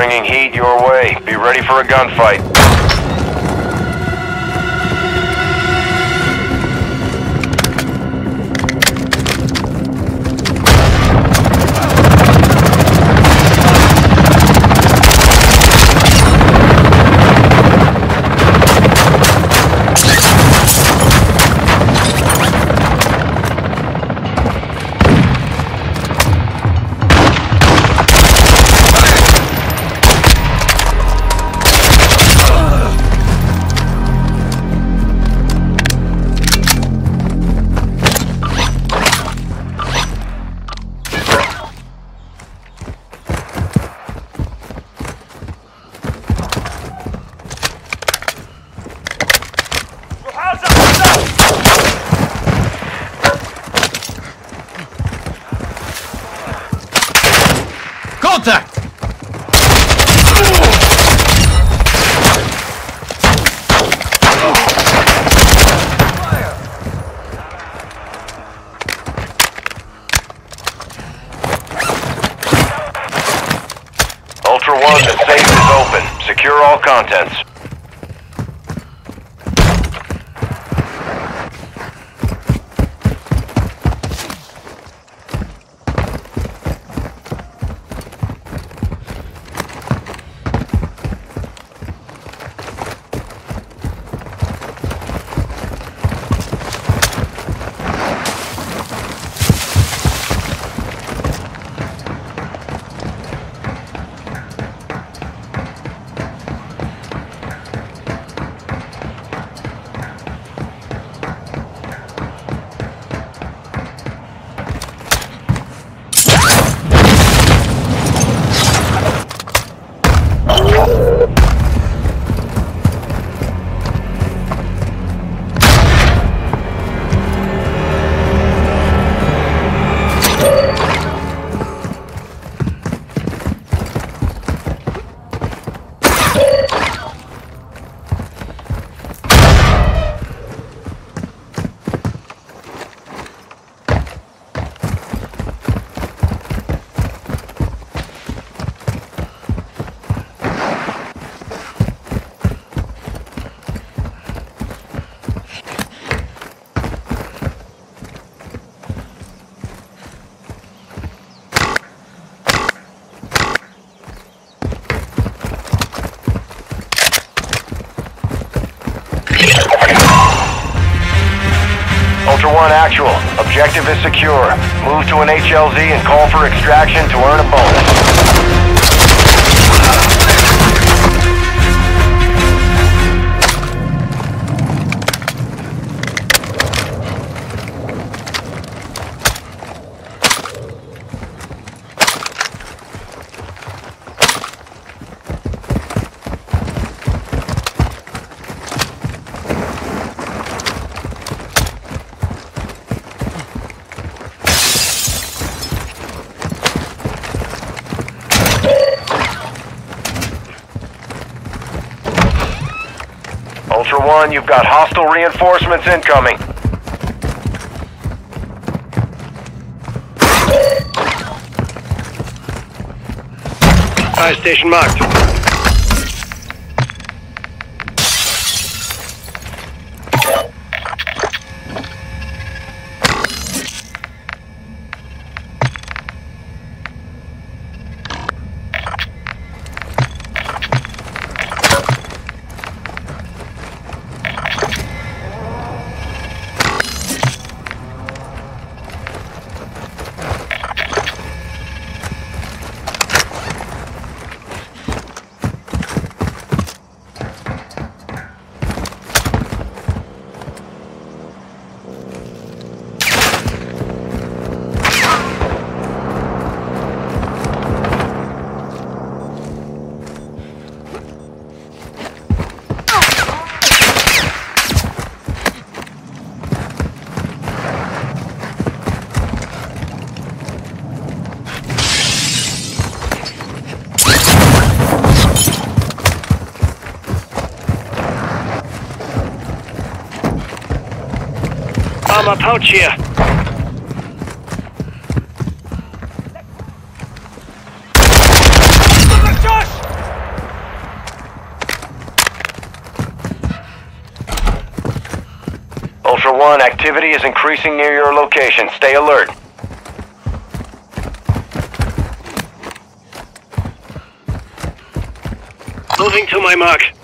bringing heat your way. Be ready for a gunfight. Ultra One, the safe is open. Secure all contents. Ultra One actual. Objective is secure. Move to an HLZ and call for extraction to earn a bonus. Ultra One, you've got hostile reinforcements incoming. Fire station marked. I'm a pouch here. Ultra One, activity is increasing near your location. Stay alert. Moving to my mark.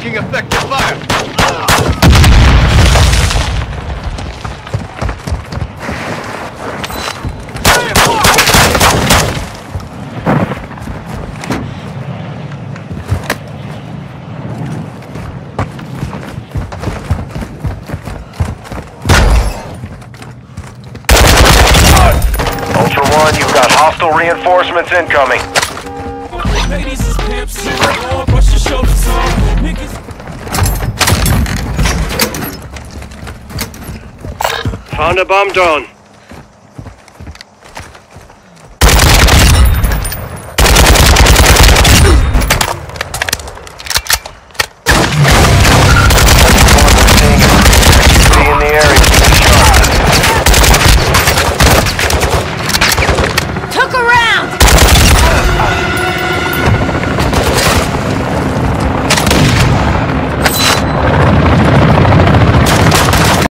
Taking effective fire. Ultra One, you've got hostile reinforcements incoming. Found a bomb drone.